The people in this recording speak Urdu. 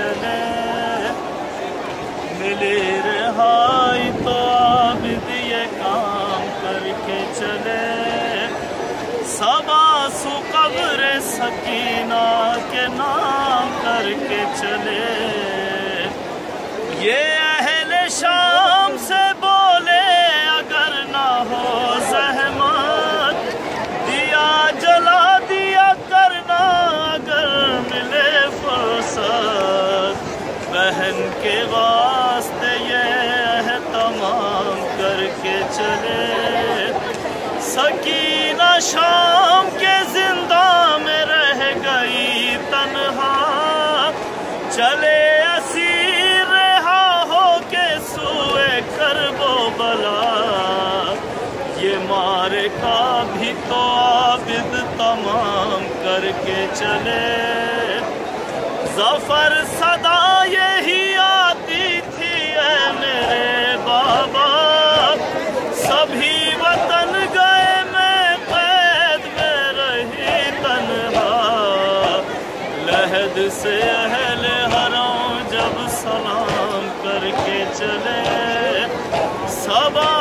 چلے۔ ملی رہائی تو عابد یہ کام کر کے چلے۔ سبا سو قبر سکینہ کے نام کر کے چلے۔ یہ بہن کے واسطے یہ تمام کر کے چلے۔ سکینہ شام کے زندہ میں رہ گئی تنہا۔ چلے اسیر رہا ہو کے سوئے کرب و بلا۔ یہ مارے کا بھی تو عابد تمام کر کے چلے۔ ظفر صدا عہد سے اہل حرام جب سلام کر کے چلے سبا